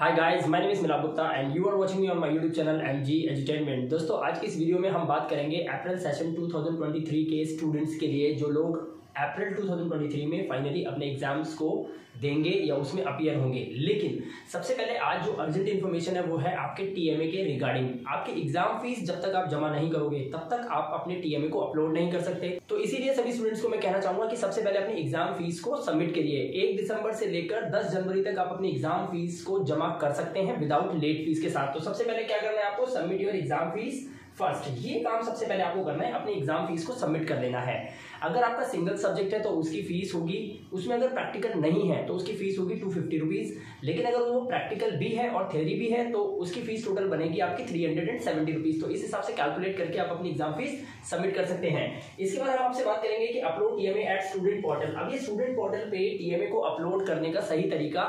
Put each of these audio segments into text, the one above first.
Hi guys my name is Milap Gupta and you are watching me on my YouTube channel M G entertainment दोस्तों, आज की इस video में हम बात करेंगे अप्रैल सेशन 2023 के स्टूडेंट्स के लिए जो लोग अप्रैल 2023 में फाइनली अपने एग्ज़ाम्स को देंगे या उसमें अपियर होंगे। लेकिन सबसे पहले आज जो अर्जेंट इन्फॉर्मेशन है वो है आपके टीएमए के रिगार्डिंग आपकी एग्ज़ाम फ़ीस जब तक आप जमा नहीं करोगे, तब तक आप अपने टीएमए को अपलोड नहीं कर सकते। तो इसीलिए सभी स्टूडेंट्स को मैं कहना चाहूँगा कि सबसे पहले अपनी एग्ज़ाम फ़ीस को सबमिट करिए। एक दिसंबर से लेकर दस जनवरी तक आप अपनी एग्ज़ाम फ़ीस को जमा कर सकते हैं विदाउट लेट फ़ीस के साथ। तो सबसे पहले क्या करना है आपको? Submit your exam fees first, ये काम सबसे पहले आपको करना है, अपनी एग्ज़ाम फ़ीस को सबमिट कर लेना है। अगर आपका सिंगल सब्जेक्ट है तो उसकी फ़ीस होगी, उसमें अगर प्रैक्टिकल नहीं है तो उसकी फ़ीस होगी टू फिफ्टी रुपीज़ लेकिन अगर वो प्रैक्टिकल भी है और थ्योरी भी है तो उसकी फ़ीस टोटल बनेगी आपकी three hundred and seventy rupees तो इस हिसाब से कैलकुलेट करके आप अपनी एग्ज़ाम फ़ीस सबमिट कर सकते हैं। इसके बाद हम आपसे बात करेंगे कि upload TMA at student portal अब ये स्टूडेंट पोर्टल पे टीएमए को अपलोड करने का सही तरीका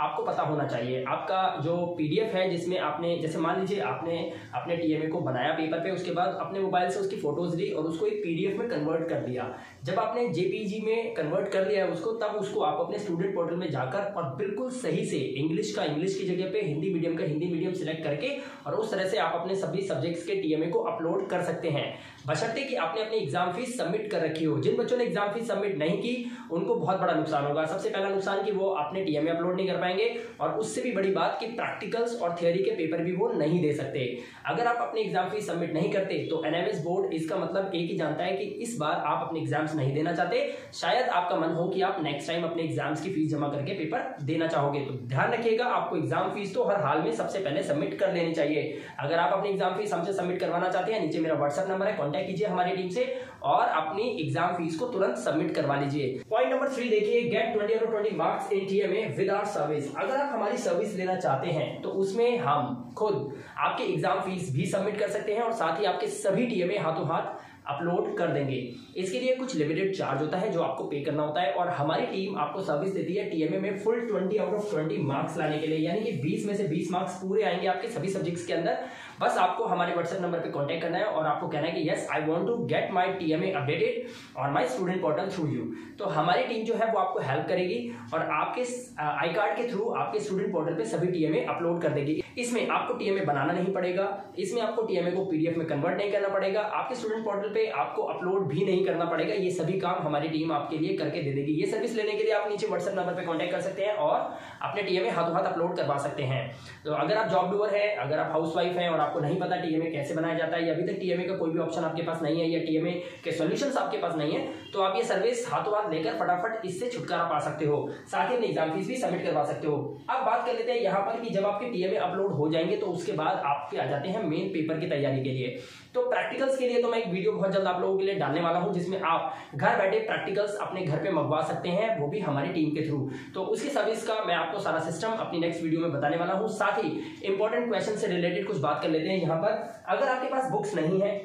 आपको पता होना चाहिए। आपका जो पीडीएफ है, जिसमें आपने, जैसे मान लीजिए आपने अपने टीएमए को बनाया पेपर पे, उसके बाद अपने मोबाइल से उसकी फ़ोटोज़ ली और उसको एक पीडीएफ में कन्वर्ट कर दिया। जब आपने जेपीजी में कन्वर्ट कर लिया है उसको, तब उसको आप अपने स्टूडेंट पोर्टल में जाकर और बिल्कुल सही से इंग्लिश का इंग्लिश की जगह पे हिंदी मीडियम का हिंदी मीडियम सिलेक्ट करके और उस तरह से आप अपने सभी सब्जेक्ट्स के टीएमए को अपलोड कर सकते हैं। बशर्ते कि आपने अपनी एग्ज़ाम फ़ीस सबमिट कर रखी हो। जिन बच्चों ने एग्ज़ाम फ़ीस सबमिट नहीं की, उनको बहुत बड़ा नुकसान होगा। सबसे पहला नुकसान कि वो अपने टीएमए अपलोड नहीं कर पाएँगे और उससे भी बड़ी बात कि प्रैक्टिकल्स और थियोरी के पेपर भी वो नहीं दे सकते। अगर आप अपनी एग्ज़ाम फ़ीस सबमिट नहीं करते तो एनएमएस बोर्ड इसका मतलब एक ही जानता है कि इस बार आप अपने एग्ज़ाम्स नहीं देना चाहते। शायद आपका मन हो कि आप नेक्स्ट टाइम अपने एग्ज़ाम्स की फ़ीस जमा करके पेपर देना चाहोगे। तो ध्यान रखिएगा, आपको एग्ज़ाम फ़ीस तो हर हाल में सबसे पहले सबमिट कर लेनी चाहिए। अगर आप अपनी एग्ज़ाम फ़ीस हमसे सबमिट करवाना चाहते हैं, नीचे मेरा व्हाट्सएप नंबर है कॉन्टैक्ट कीजिए हमारी टीम से और अपनी एग्ज़ाम फ़ीस को तुरंत सबमिट करवा लीजिए। पॉइंट नंबर थ्री देखिए गेट ट्वेंटी और twenty marks in TMA with our service अगर आप हमारी सर्विस लेना चाहते हैं तो उसमें हम खुद आपके एग्ज़ाम फ़ीस भी सबमिट कर सकते हैं और साथ ही आपके सभी टीएमए हाथों हाथ अपलोड कर देंगे। इसके लिए कुछ लिमिटेड चार्ज होता है जो आपको पे करना होता है और हमारी टीम आपको सर्विस देती है टीएमए में फुल 20 आउट ऑफ़ 20 मार्क्स लाने के लिए। यानी कि 20 में से 20 मार्क्स पूरे आएँगे आपके सभी सब्जेक्ट्स के अंदर। बस आपको हमारे व्हाट्सएप नंबर पे कांटेक्ट करना है और आपको कहना है कि yes I want to get my TMA updated और my student portal through you तो हमारी टीम जो है वो आपको हेल्प करेगी और आपके आई कार्ड के थ्रू आपके स्टूडेंट पोर्टल पे सभी टीएमए अपलोड कर देगी। इसमें आपको टीएमए बनाना नहीं पड़ेगा, इसमें आपको टीएमए को पीडीएफ में कन्वर्ट नहीं करना पड़ेगा, आपके स्टूडेंट पोर्टल पे आपको अपलोड भी नहीं करना पड़ेगा। ये सभी काम हमारी टीम आपके लिए करके दे देगी। ये सर्विस लेने के लिए आप नीचे व्हाट्सएप नंबर पे कांटेक्ट कर सकते हैं और अपने टीएमए हाथों हाथ अपलोड करवा सकते हैं। तो अगर आप जॉब डूअर है, अगर आप हाउस वाइफ और आपको नहीं पता टीएमए कैसे बनाया जाता है, या अभी तक टीएमए का कोई भी ऑप्शन आपके पास नहीं है, या टीएमए के सोल्यूशन आपके पास नहीं है तो आप ये सर्विस हाथों हाथ लेकर फटाफट इससे छुटकारा पा सकते हो, साथ ही एग्ज़ाम फ़ीस भी सबमिट करवा सकते हो। अब बात कर लेते हैं यहाँ पर कि जब आपके टीएमए अपलोड हो जाएँगे तो उसके बाद आपके आ जाते हैं मेन पेपर की तैयारी के लिए। तो प्रैक्टिकल्स के लिए तो मैं एक वीडियो बहुत जल्द आप लोगों के लिए डालने वाला हूँ, जिसमें आप घर बैठे प्रैक्टिकल्स अपने घर पे मंगवा सकते हैं, वो भी हमारी टीम के थ्रू तो उसकी सर्विस का मैं आपको सारा सिस्टम अपनी नेक्स्ट वीडियो में बताने वाला हूँ। साथ ही इंपॉर्टेंट क्वेश्चन से रिलेटेड कुछ बात कर लेते हैं यहाँ पर। अगर आपके पास बुक्स नहीं है,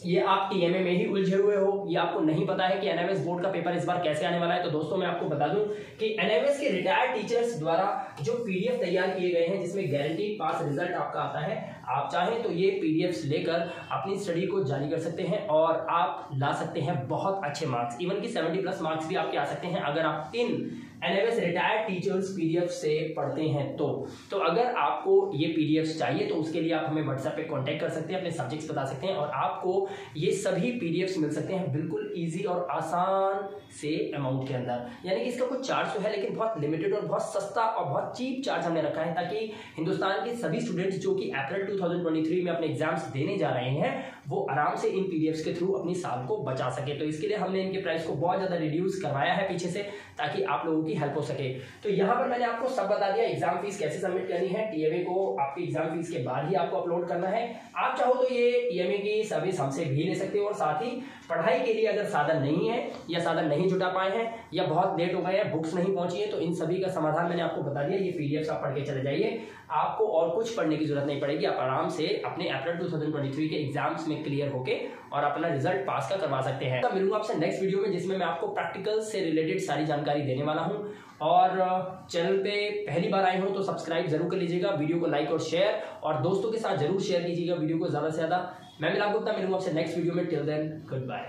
ये आप टीएमए में ही उलझे हुए हो, ये आपको नहीं पता है कि एनएमएस बोर्ड का पेपर इस बार कैसे आने वाला है तो दोस्तों मैं आपको बता दूँ कि एनएमएस के रिटायर्ड टीचर्स द्वारा जो पीडीएफ तैयार किए गए हैं, जिसमें गारंटी पास रिज़ल्ट आपका आता है, आप चाहें तो ये पीडीएफ लेकर अपनी स्टडी को जारी कर सकते हैं और आप ला सकते हैं बहुत अच्छे मार्क्स इवन की सेवेंटी प्लस मार्क्स भी आपके आ सकते हैं, अगर आप इन एनएमएस रिटायर्ड टीचर्स पीडीएफ से पढ़ते हैं तो। तो अगर आपको ये पीडीएफ चाहिए तो उसके लिए आप हमें व्हाट्सएप पे कांटेक्ट कर सकते हैं, अपने सब्जेक्ट्स बता सकते हैं, और आपको ये सभी पीडीएफ्स मिल सकते हैं बिल्कुल इजी और आसान से अमाउंट के अंदर। यानी कि इसका कुछ चार्ज तो है, लेकिन बहुत लिमिटेड और बहुत सस्ता और बहुत चीप चार्ज हमने रखा है, ताकि हिंदुस्तान के सभी स्टूडेंट्स जो कि अप्रैल 2023 में अपने एग्ज़ाम्स देने जा रहे हैं, वो आराम से इन पीडीएफ्स के थ्रू अपनी साल को बचा सके। तो इसके लिए हमने इनके प्राइस को बहुत ज़्यादा रिड्यूस करवाया है पीछे से, ताकि आप लोगों की हेल्प हो सके। तो यहाँ पर मैंने आपको सब बता दिया एग्ज़ाम फ़ीस कैसे सबमिट करनी है। टीएमए को आपकी एग्ज़ाम फ़ीस के बाद ही आपको अपलोड करना है। आप चाहो तो ये टीएमए की सर्विस हमसे भी ले सकते हो और साथ ही पढ़ाई के लिए अगर साधन नहीं है या साधन नहीं जुटा पाए हैं या बहुत लेट हो गए हैं बुक्स नहीं पहुँची है तो इन सभी का समाधान मैंने आपको बता दिया। ये पीडीएफ आप पढ़ के चले जाइए। आपको और कुछ पढ़ने की ज़रूरत नहीं पड़ेगी। आप आराम से अपने अप्रैल 2023 के एग्ज़ाम्स में क्लियर होके और अपना रिज़ल्ट पास का करवा सकते हैं। तो मिलूँगा आपसे नेक्स्ट वीडियो में, जिसमें मैं आपको प्रैक्टिकल से रिलेटेड सारी जानकारी देने वाला हूँ। और चैनल पे पहली बार आए हो तो सब्सक्राइब ज़रूर कर लीजिएगा, वीडियो को लाइक और शेयर और दोस्तों के साथ ज़रूर शेयर कीजिएगा वीडियो को ज़्यादा से ज़्यादा। मैं मिला गुप्ता मिलूँगा आपसे नेक्स्ट वीडियो में। Till then goodbye